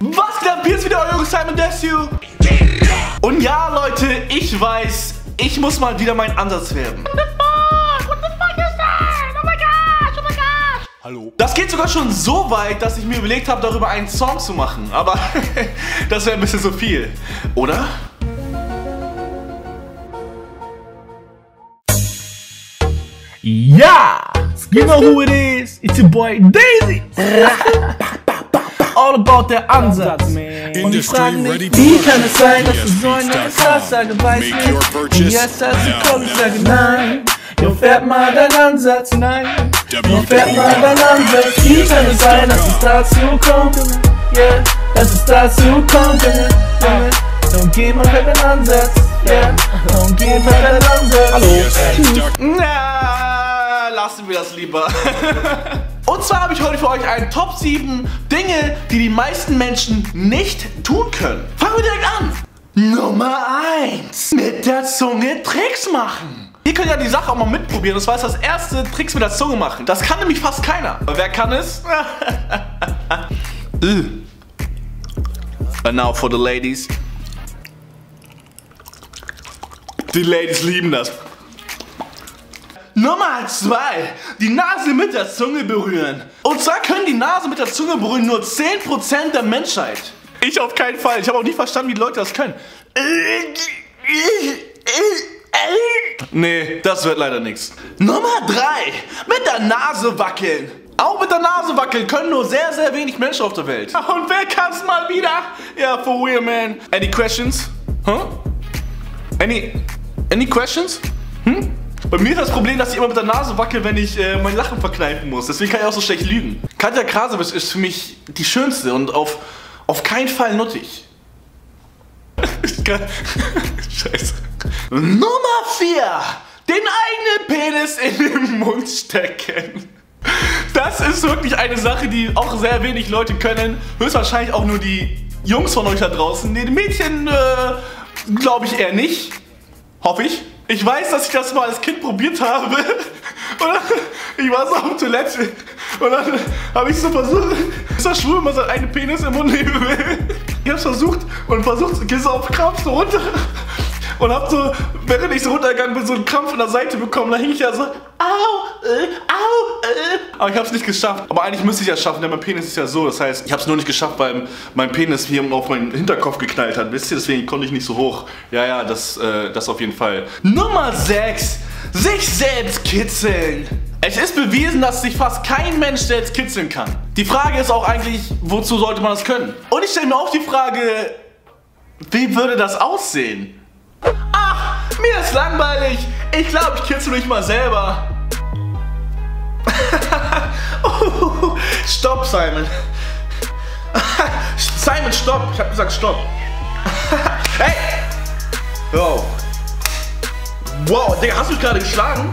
Was geht ab? Hier ist wieder euer Simon Desu. Und ja, Leute, ich weiß, ich muss mal wieder meinen Ansatz werden. Hallo. Das geht sogar schon so weit, dass ich mir überlegt habe, darüber einen Song zu machen. Aber das wäre ein bisschen so viel. Oder? Yeah! You know who it is? It's your boy Daisy! All about der Ansatz. Und ich frage mich, ready wie kann es sein, dass du so eine. Aussage weißt Make your nicht? purchase Und jetzt hast du now. komm, ich sage nein. Nur fährt mal dein Ansatz, nein. Nur fährt mal dein Ansatz. Wie kann es sein, dass es dazu kommt? Yeah, dass es dazu kommt. Yeah. Don't gib mal deinen Ansatz. Yeah, don't gib mal deinen Ansatz. Hallo. Na, lassen wir das lieber. Und zwar habe ich heute für euch einen Top 7 Dinge, die die meisten Menschen nicht tun können. Fangen wir direkt an. Nummer 1. Mit der Zunge Tricks machen. Ihr könnt ja die Sache auch mal mitprobieren. Das war jetzt das erste Tricks mit der Zunge machen. Das kann nämlich fast keiner. Aber wer kann es? And now for the ladies. Die Ladies lieben das. Nummer 2. Die Nase mit der Zunge berühren. Und zwar können die Nase mit der Zunge berühren nur 10% der Menschheit. Ich auf keinen Fall. Ich habe auch nie verstanden, wie die Leute das können. Nee, das wird leider nichts. Nummer 3. Mit der Nase wackeln. Auch mit der Nase wackeln können nur sehr, sehr wenig Menschen auf der Welt. Und wer kann's mal wieder? Ja, for real, man. Any questions? Huh? Any, any questions? Hm? Bei mir ist das Problem, dass ich immer mit der Nase wackel, wenn ich äh, mein Lachen verkneifen muss. Deswegen kann ich auch so schlecht lügen. Katja Krasowitsch ist für mich die schönste und auf, auf keinen Fall nuttig. Ich kann- Scheiße. Nummer 4. Den eigenen Penis in den Mund stecken. Das ist wirklich eine Sache, die auch sehr wenig Leute können. Höchstwahrscheinlich auch nur die Jungs von euch da draußen. Die Mädchen, äh, glaube ich eher nicht. Hoffe ich. Ich weiß, dass ich das mal als Kind probiert habe. Und ich war so auf Toilette. Und dann habe ich so versucht, ist das schwul, wenn man seinen eigenen Penis im Mund nehmen will? Ich hab's versucht und versucht, geh so auf Krampf so runter. Und hab so, während ich so runtergegangen bin, so einen Krampf in der Seite bekommen. Da hing ich ja so, au, äh, au, äh. Aber ich hab's nicht geschafft. Aber eigentlich müsste ich ja schaffen, denn mein Penis ist ja so. Das heißt, ich hab's nur nicht geschafft, weil mein Penis hier auf meinen Hinterkopf geknallt hat. Wisst ihr, deswegen konnte ich nicht so hoch. Ja, ja, das, äh, das auf jeden Fall. Nummer 6. Sich selbst kitzeln. Es ist bewiesen, dass sich fast kein Mensch selbst kitzeln kann. Die Frage ist auch eigentlich, wozu sollte man das können? Und ich stelle mir auch die Frage, wie würde das aussehen? Mir ist langweilig. Ich glaube, ich kitzel mich mal selber. Stopp, Simon. Simon, stopp. Ich habe gesagt, stopp. hey! Yo. Wow, Digga, hast du mich gerade geschlagen?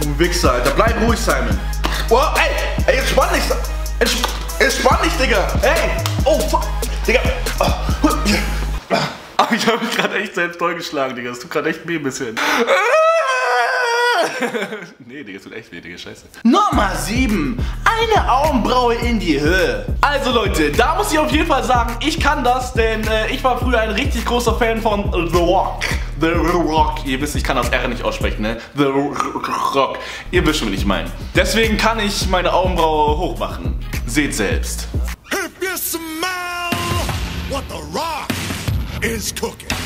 Du Wichser, Alter. Bleib ruhig, Simon. Wow, ey, ey, entspann dich. Ents entspann dich, Digga. Hey. Oh, fuck. Digga. Ich habe mich gerade echt selbst doll geschlagen, Digga. Das tut gerade echt weh ein bisschen. nee, Digga, es tut echt weh, Digga, scheiße. Nummer 7. Eine Augenbraue in die Höhe. Also Leute, da muss ich auf jeden Fall sagen, ich kann das, denn äh, ich war früher ein richtig großer Fan von The Rock. The Rock. Ihr wisst, ich kann das R nicht aussprechen, ne? The Rock. Ihr wisst schon, was ich meine. Deswegen kann ich meine Augenbraue hoch machen. Seht selbst. If you smell what the rock is cooking.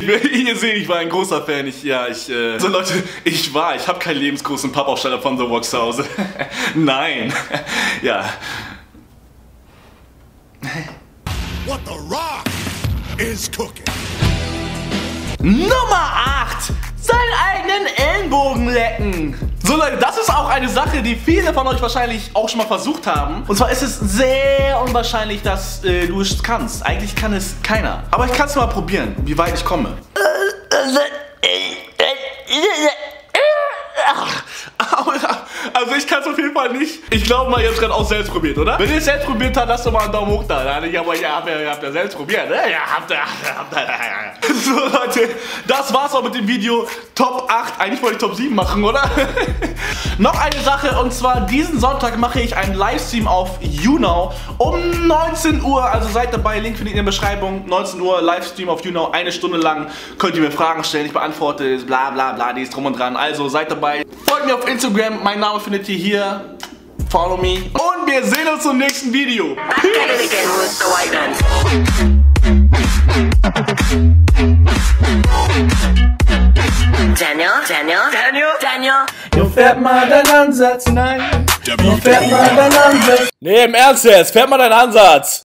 Ihr seht, ich war ein großer Fan. Ich, ja, ich, äh, so Leute, ich war, ich habe keinen lebensgroßen Pappaufsteller von The Rock zu Hause. Nein. ja. What the rock is cooking. Nummer 8. Seinen eigenen Ellenbogen lecken. So Leute, das ist auch eine Sache, die viele von euch wahrscheinlich auch schon mal versucht haben. Und zwar ist es sehr unwahrscheinlich, dass äh, du es kannst. Eigentlich kann es keiner. Aber ich kann es mal probieren, wie weit ich komme. Also ich kann es auf jeden Fall nicht. Ich glaube mal, ihr habt es gerade auch selbst probiert, oder? Wenn ihr es selbst probiert habt, lasst doch mal einen Daumen hoch da. Ja, aber ihr habt ja, ihr habt ja selbst probiert, ne? Ja, habt ihr. Habt ihr. So Leute, das war's auch mit dem Video. Top 8. Eigentlich wollte ich Top 7 machen, oder? Noch eine Sache und zwar diesen Sonntag mache ich einen Livestream auf YouNow um 19 Uhr. Also seid dabei, Link findet ihr in der Beschreibung. 19 Uhr Livestream auf YouNow, eine Stunde lang. Könnt ihr mir Fragen stellen, ich beantworte bla bla bla, die ist drum und dran. Also seid dabei. Folgt mir auf Instagram, mein Name findet ihr hier. Follow me. Und wir sehen uns im nächsten Video. Daniel, Daniel, Daniel, Daniel. Nur fährt mal dein Ansatz, nein. Nur fährt mal dein Ansatz. Nee, im Ernst jetzt, fährt mal deinen Ansatz.